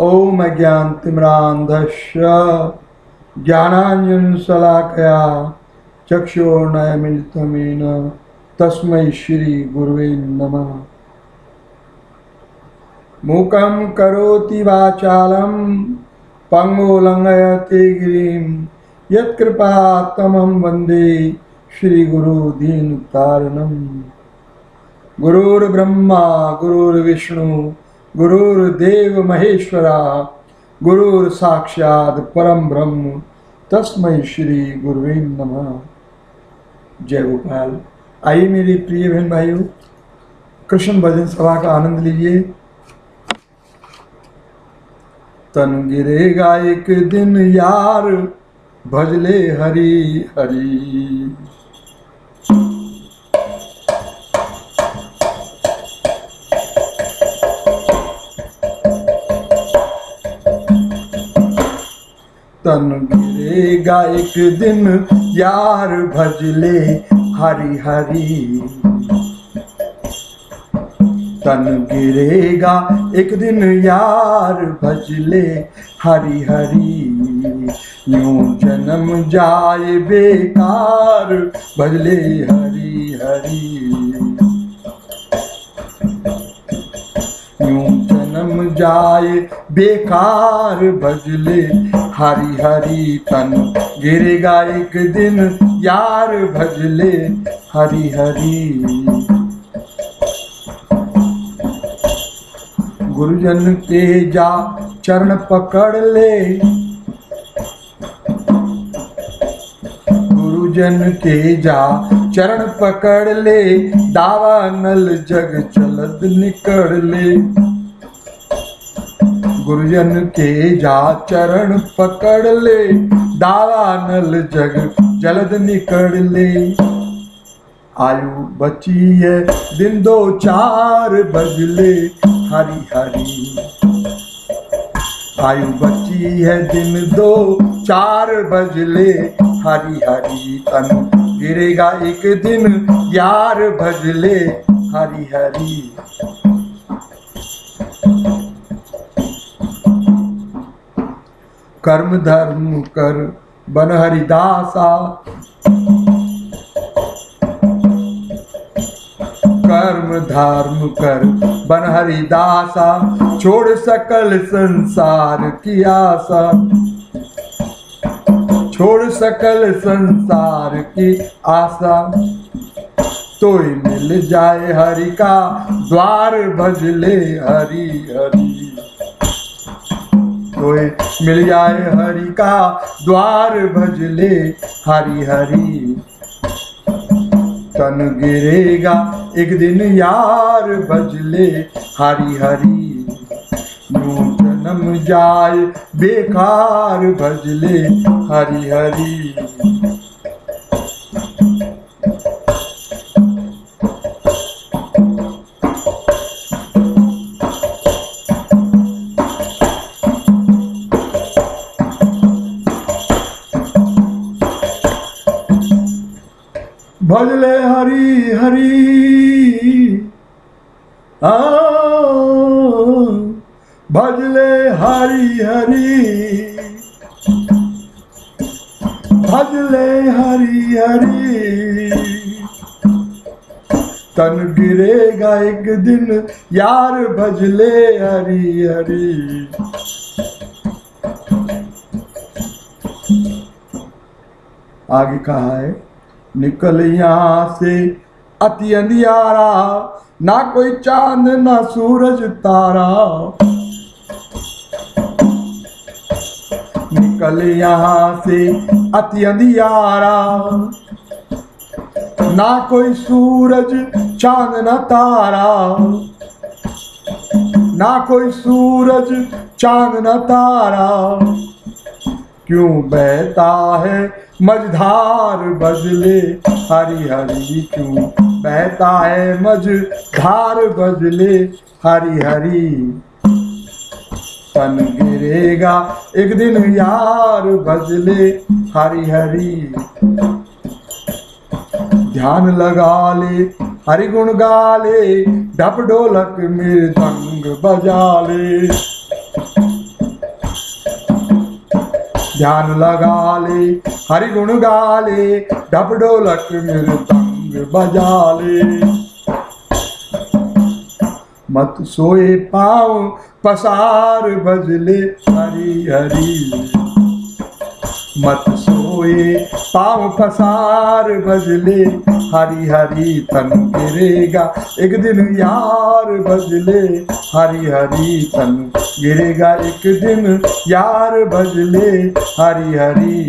ॐ ज्ञानतिम्रान्धस्य ज्ञानाञ्जनशलाकया चक्षुर्नयमिलितमेन तस्मै श्रीगुरुवे नमः। मूकं करोति वाचालं पङ्गुलङ्घयते गिरिं। यत्कृपात्तमं वंदे श्रीगुरुदीनतारणम्। गुरुर्ब्रह्मा, गुरुर्विष्णु गुरुर्देव महेश्वरा, गुरुर साक्षात परम ब्रह्म तस्मय श्री गुरुवे नमः। जय गोपाल। आइए मेरे प्रिय बहन भाइयों, कृष्ण भजन सभा का आनंद लीजिए। तन गिरेगा एक दिन यार, भजले हरी हरी। तन गिरेगा एक दिन, यार भजले हरी हरी तन गिरेगा एक दिन, यार भजले हरी हरी यूँ जन्म जाए बेकार, भजले हरी हरी यूँ जन्म जाए बेकार, भजले हरी हरी तन। गिरेगा एक दिन यार भजले हरी हरी गुरुजन के जा चरण पकड़ ले। गुरुजन के जा चरण पकड़ ले। दावा नल जग चलद निकड़ ले। गुरुजन के जा चरण पकड़ ले दावा नल जग जलद निकड़ ले। आयु बची है दिन दो चार बजले हरी हरी आयु बची है दिन दो चार बजले हरी हरी तन गिरेगा एक दिन, यार भजले हरी हरी कर्म धर्म कर बन हरिदासा कर्म धर्म कर बन हरिदासा छोड़ सकल संसार की आशा। छोड़ सकल संसार की आशा। तो मिल जाए हरि का, द्वार भजले हरि हरि। तो मिल जाए हरि का द्वार भजले, हरि हरि। तन गिरेगा, एक दिन यार भजले, हरी हरि। यूँ जन्म जाए, बेकार भजले, हरि हरी। भजले हरी हरी। आ भजले हरी हरी। भजले हरी हरी। तन गिरेगा एक दिन, यार भजले हरी हरी। आगे कहा है? निकल यहाँ से अति अंधियारा, ना कोई चाँद, ना सूरज तारा। निकल यहाँ से अति अंधियारा, ना कोई सूरज, चाँद, न तारा। ना कोई सूरज, चाँद, न तारा। क्यों बहता है मझधार बजले, हरी हरी क्यों? बहता है मझधार बजले, हरी हरी। तन गिरेगा, एक दिन यार बजले, हरी हरी। ध्यान लगा ले हरि गुण गा ले, ढप ढोलक मृदंग बजा ले। ध्यान लगा ले हरि गुण गा ले डब ढोलक तंग बजा ले मत सोए पाओ पसार बजले, हरी हरी। मत सोए, पाँव पसार भजले हरी हरी तन गिरेगा। एक दिन यार भजले हरी हरी तन गिरेगा। एक दिन यार भजले हरी हरी।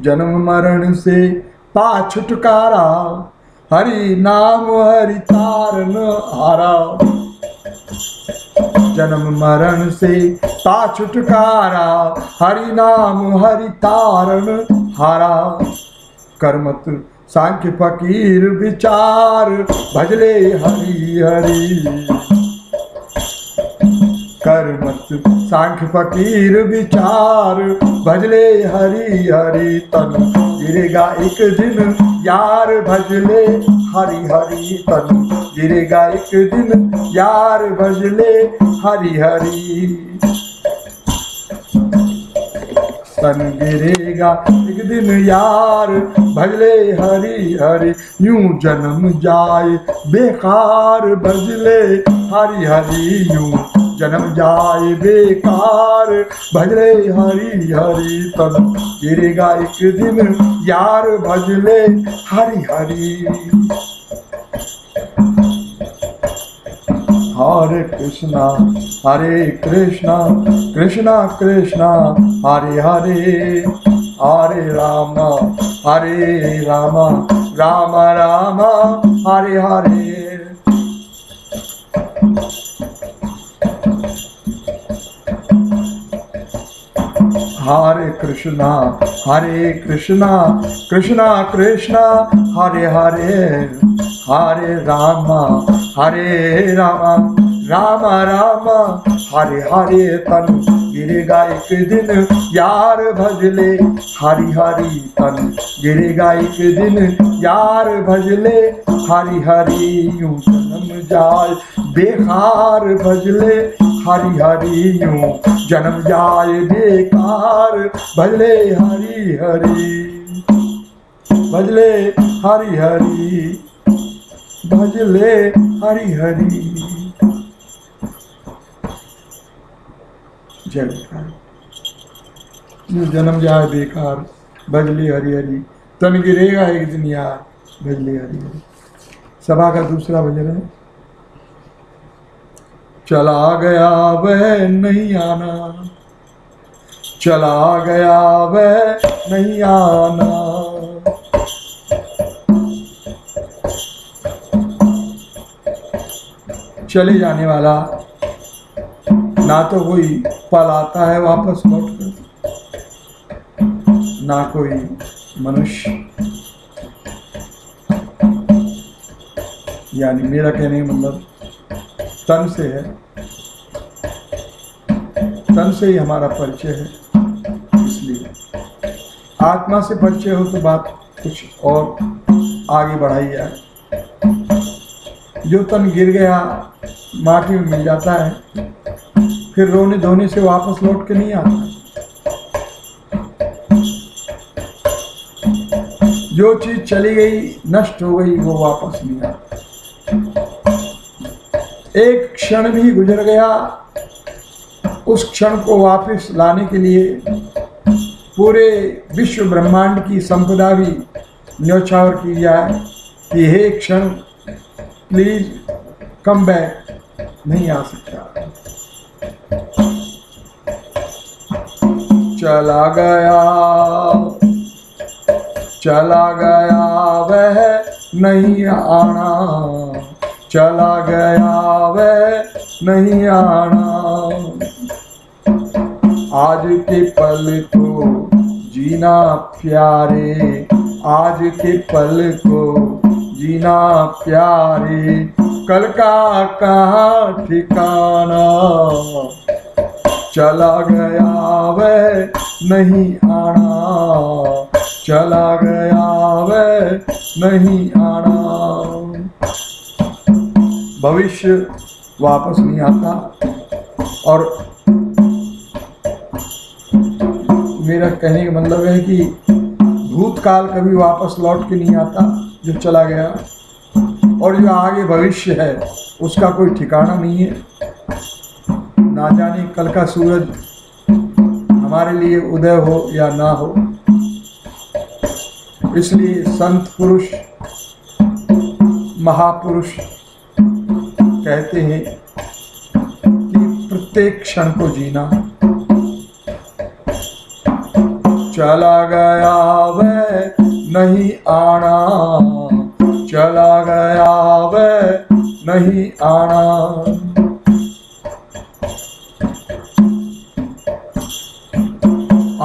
जन्म मरण से पा छुटकारा, हरि नाम हरि तारन हारा। जन्म मरण से ता छुटकारा, हरि नाम, हरि तारण हारा। कर्मत सांख्य फकीर विचार, भजले हरि हरि। कर्मत सांख्य फकीर विचार। भजले हरी हरि तन, गिरेगा एक दिन यार। भजले हरी हरी तन, गिरेगा एक दिन यार। भजले हरी हरी। तन गिरेगा एक दिन यार। भजले हरी हरी, यूँ जन्म जाए बेकार। भजले हरी हरी, यूँ जन्म जाए बेकार। भजले हरि हरि तन, गिरेगा एक दिन। यार भजले हरि हरि। हरे कृष्णा हरे कृष्णा कृष्णा कृष्णा, हरे हरे। हरे राम हरे राम राम राम, हरे हरे। हरे कृष्णा हरे कृष्णा कृष्णा कृष्णा, हरे हरे हरे राम हरे राम राम राम, हरे हरे तन गिरेगा एक दिन यार भजले, हरि हरि तन गिरेगा एक दिन यार भजले, हरि हरि यूँ जन्म जाए बेहार भजले हरि हरि यूँ जन्म जाए बेकार भजले हरि हरि भजले हरि हरि भजले हरि हरि जय जन्म जाए बेकार भजले हरि हरि तन गिरेगा एक दिन यार भजले हरि हरि सभा का दूसरा भजन है। चला गया वह नहीं आना। चला गया वह नहीं आना। चले जाने वाला, ना तो कोई पल आता है वापस लौट कर ना कोई मनुष्य। यानी मेरा कहने का मतलब तन से है। तन से ही हमारा परिचय है, इसलिए। आत्मा से परिचय हो तो बात कुछ और आगे बढ़ाई जाए। जो तन गिर गया, माटी में मिल जाता है, फिर रोने धोने से वापस लौट के नहीं आता। जो चीज़ चली गई, नष्ट हो गई, वो वापस नहीं आता। एक क्षण भी गुजर गया। उस क्षण को वापस लाने के लिए पूरे विश्व ब्रह्मांड की संपदा भी न्यौछावर की जाए कि हे क्षण प्लीज़ कम बैक नहीं आ सकता। चला गया चला गया, वह नहीं आना। चला गया वह नहीं आना। आज के पल को जीना प्यारे, आज के पल को जीना प्यारे। कल का कहाँ ठिकाना, चला गया वह नहीं आना। चला गया वह नहीं आना। भविष्य वापस नहीं आता। और मेरा कहने का मतलब है कि भूतकाल कभी वापस लौट के नहीं आता, जो चला गया। और जो आगे भविष्य है, उसका कोई ठिकाना नहीं है। ना जाने कल का सूरज हमारे लिए उदय हो या ना हो। इसलिए संत पुरुष, महापुरुष कहते हैं कि प्रत्येक क्षण को जीना। चला गया वह नहीं आना। चला गया वह नहीं आना।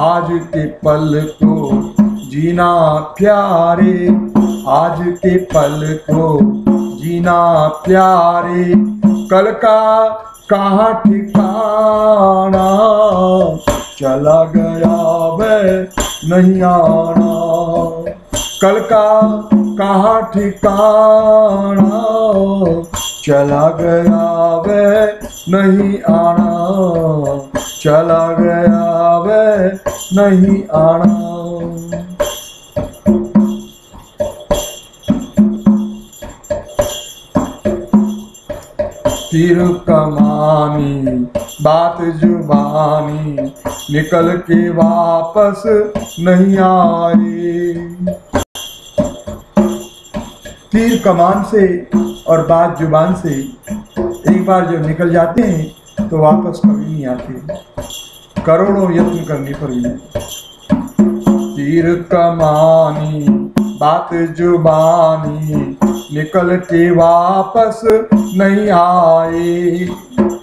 आज के पल को जीना प्यारे। आज के पल को जीना प्यारे, कल का कहाँ ठिकाना? चला गया वह नहीं आना। कल का कहाँ ठिकाना? चला गया वह नहीं आना। चला गया वह नहीं आना। तीर कमानी बात जुबानी, निकल के वापस नहीं आए। तीर कमान से और बात ज़ुबान से एक बार जब निकल जाते हैं तो वापस कभी नहीं आते। करोड़ों यत्न करने पर भी तीर कमानी बात जुबानी निकल के वापस नहीं आए।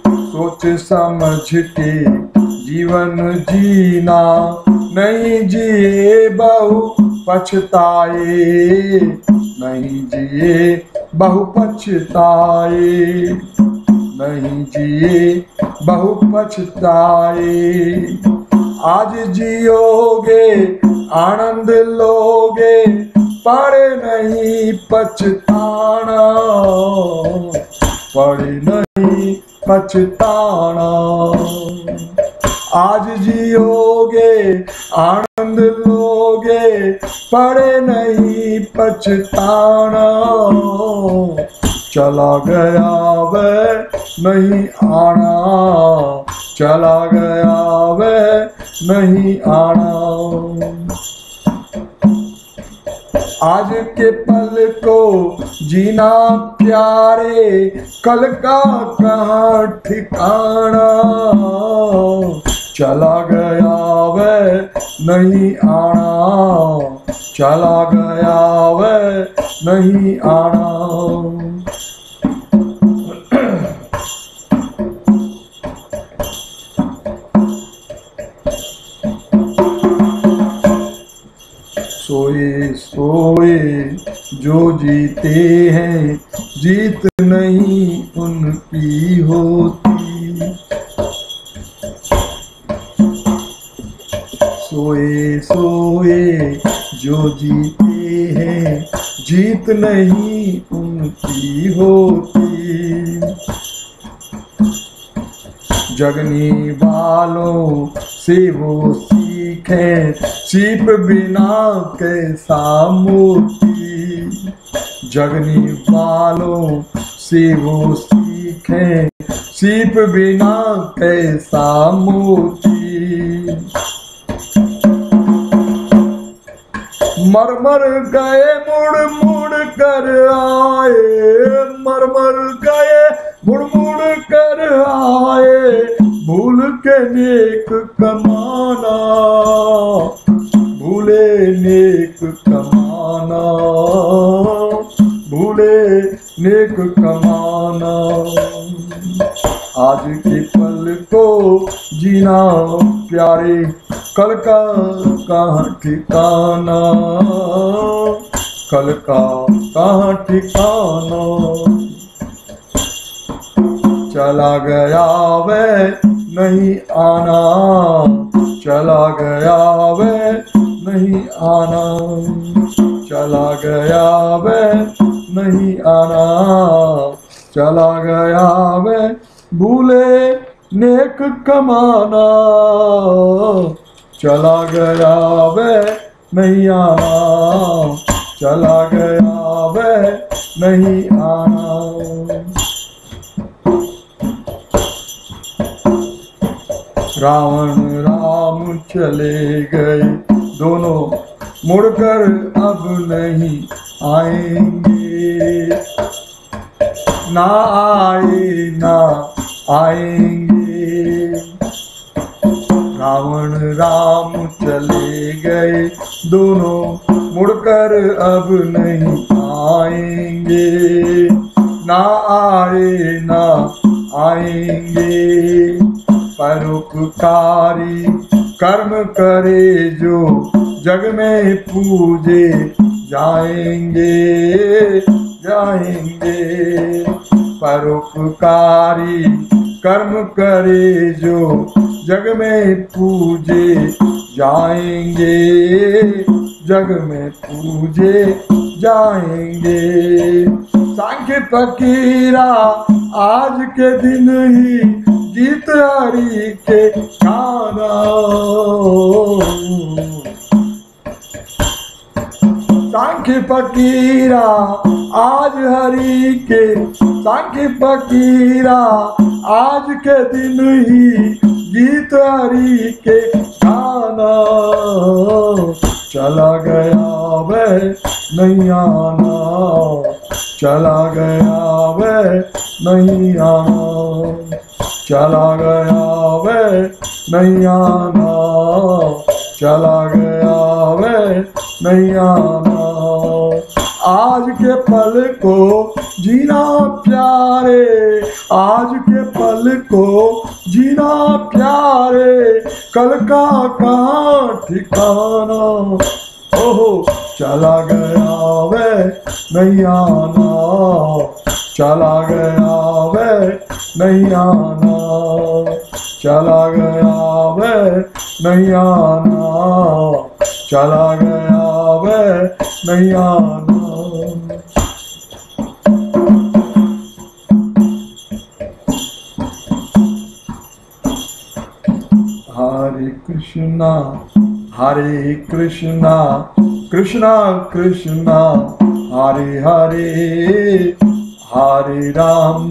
सोच समझ के जीवन जीना नहीं जिए बहु पछताए। नहीं जिए बहु पछताए। नहीं जिए बहु पछताए। आज जियोगे, आनंद लोगे पर नहीं पछताना। पर नहीं पछताना। आज जियोगे, आनंद लोगे, पर नहीं पछताना। चला गया वह नहीं आना। चला गया वह नहीं आना। आज के पल को जीना प्यारे, कल का कहाँ ठिकाना? चला गया वह नहीं आना, चला गया वह नहीं आना। सोए सोए, जो जीते हैं, जीत नहीं उनकी होती। सोए सोए, जो जीते हैं, जीत नहीं उनकी होती। जगने वालों से वो सीखे सीप बिना कैसा मोती जगने वालों से वो सीखे। सीप बिना कैसा मोती मरमर गए मुड़ मुड़ कर आए। मरमर गए मुड़ मुड़ कर आए। भूल के नेक कमाना। भूले नेक कमाना, भूले नेक कमाना। आज के पल को जीना प्यारे कल का कहाँ ठिकाना कल का कहाँ ठिकाना। चला गया वह नहीं आना, चला गया वह नहीं आना। चला गया वह नहीं आना। चला गया वह भूले नेक कमाना। चला गया वह नहीं आना। चला गया वह नहीं आना। रावण राम चले गए। दोनों मुड़कर अब नहीं आएँगे। ना आए, ना आएँगे। रावण राम चले गए, दोनों मुड़कर अब नहीं आएँगे। ना आए, ना आएँगे। परोपकारी कर्म करे जो जग में पूजे, जाएँगे जाएँगे। परोपकारी कर्म करे जो जग में पूजे, जाएँगे। जग में पूजे, जाएँगे। सांख्य फकीरा आज के दिन ही गीत हरि के गाना। सांख्य फकीरा, आज हरी के सांख्य फकीरा, आज के दिन ही गीत हरि के गाना। चला गया वह नहीं आना चला गया वह नहीं आना चला गया वह नहीं आना चला गया वह नहीं आना आज के पल को जीना प्यारे, आज के पल को जीना प्यारे, कल का कहाँ ठिकाना। ओहो, चला गया वह नहीं आना चला गया वह नहीं आना। चला गया वह नहीं आना। चला गया वह नहीं आना। हरे कृष्णा हरे कृष्णा कृष्णा कृष्णा, हरे हरे हरे राम।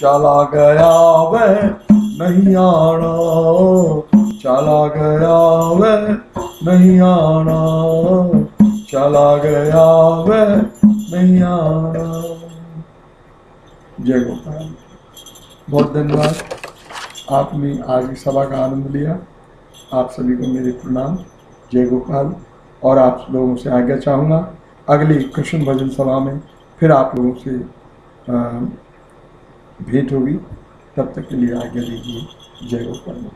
चला गया वह नहीं आना। चला गया वह नहीं आना। चला गया वह नहीं आना। जय गोपाल। बहुत धन्यवाद। आपने आज की सभा का आनंद लिया। आप सभी को मेरे प्रणाम। जय गोपाल। और आप लोगों से आज्ञा चाहूँगा अगली कृष्ण भजन सभा में फिर आप लोगों से अ, भेंट होगी तब तक के लिए आज्ञा दीजिए। जय गोपाल।